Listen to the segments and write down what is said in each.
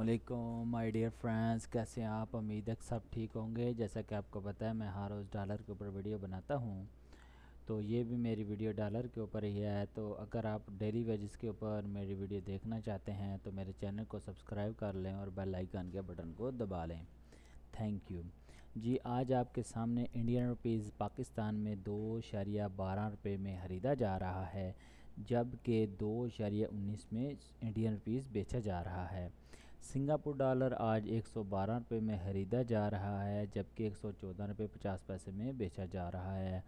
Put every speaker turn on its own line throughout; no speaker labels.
علیکم my dear friends کیسے ہیں آپ؟ امید ہے سب ٹھیک ہوں گے۔ جیسا کہ آپ کو پتہ ہے، میں ہر روز ڈالر کے اوپر ویڈیو بناتا ہوں۔ تو یہ بھی میری ویڈیو ڈالر کے اوپر ہی ہے۔ تو اگر آپ ڈیلی ویجز کے اوپر میری ویڈیو دیکھنا چاہتے ہیں، تو میرے چینل کو سبسکرائب کر لیں اور بیل آئیکن کے بٹن کو دبا لیں۔ تھینک یو جی آج آپ کے سامنے انڈین روپیز پاکستان میں دو شریعہ بارہ روپے میں خریدا جا رہا ہے، جبکہ دو شریعہ انیس میں انڈین روپیز بیچا جا رہا ہے۔ سنگاپور ڈالر آج ایک سو بارہ روپے میں خریدا جا رہا ہے، جبکہ ایک سو چودہ روپے پچاس پیسے میں بیچا جا رہا ہے۔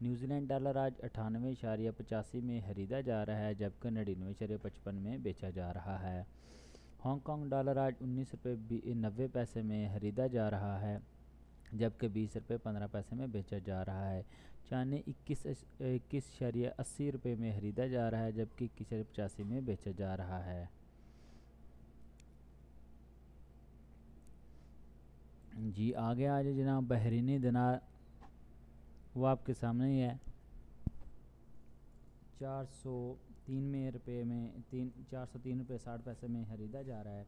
نیوزی لینڈ ڈالر آج اٹھانوے اشاریہ پچاسی میں خریدا جا رہا ہے، جبکہ نڑینوے اشاریہ پچپن میں بیچا جا رہا ہے۔ ہانگ کانگ ڈالر آج انیس روپے نوے پیسے میں خریدا جا رہا ہے، جبکہ بیس روپے پندرہ پیسے میں بیچا جا رہا ہے۔ چانے اکیس اکیس اشاریہ اسی روپے میں خریدا جا رہا ہے، جبکہ اکیس اشاریہ پچاسی میں بیچا جا رہا ہے۔ جی آگے آج جناب بحرینی دنار وہ آپ کے سامنے ہی ہے۔ چار سو تین میں روپے میں، تین چار سو تین روپے ساٹھ پیسے میں خریدا جا رہا ہے،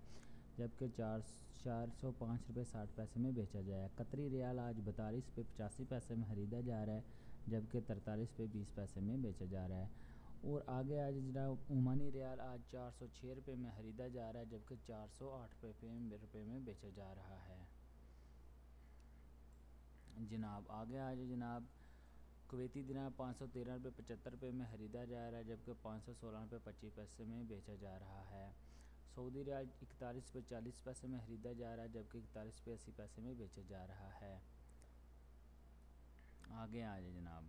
جبکہ چار چار سو پانچ روپے ساٹھ پیسے میں بیچا جایا ہے۔ قطری ریال آج بتالیس پہ پچاسی پیسے میں خریدا جا رہا ہے، جبکہ ترتالیس پہ بیس پیسے میں بیچا جا رہا ہے۔ اور آگے آج جناب عمانی ریال آج چار سو چھ روپے میں خریدا جا رہا ہے، جبکہ چار سو آٹھ روپے میں بیچا جا رہا ہے۔ جناب، آگے آج جناب۔ کویتی دنار پانچ سو تیرہ روپے پچہتر روپے میں خریدا جا رہا ہے، جبکہ پانچ سو سولہ روپے پچیس پیسے میں بیچا جا رہا ہے۔ سعودی ریال اکتالیس پہ چالیس پیسے میں خریدا جا رہا ہے، جبکہ اکتالیس پہ اسی پیسے میں بیچا جا رہا ہے۔ آگے آج جناب۔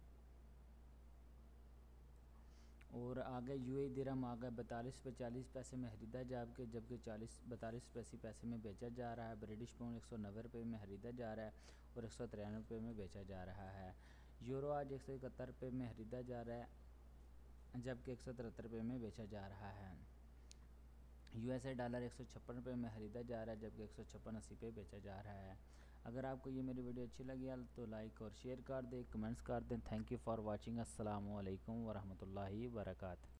اور آگے یو اے درم آگے بتالیس پہ چالیس پیسے میں خریدا جا کے جبکہ چالیس، بتالیس پہ اسی پیسے میں بیچا جا رہا ہے۔ برٹش پاؤنڈ ایک سو نوے روپے میں خریدا جا رہا ہے۔ اور ایک سو ترانوے روپے میں بیچا جا رہا ہے۔ یورو آج ایک سو اکہتر روپے میں خریدا جا رہا ہے، جبکہ ایک سو ترہتر روپے میں بیچا جا رہا ہے۔ یو ایس اے ڈالر ایک سو چھپن روپے میں خریدا جا رہا ہے، جبکہ ایک سو چھپن اسی پہ بیچا جا رہا ہے۔ اگر آپ کو یہ میری ویڈیو اچھی لگی تو لائک اور شیئر کر دیں، کمنٹس کر دیں۔ تھینک یو فار واچنگ السلام علیکم ورحمۃ اللہ وبرکاتہ۔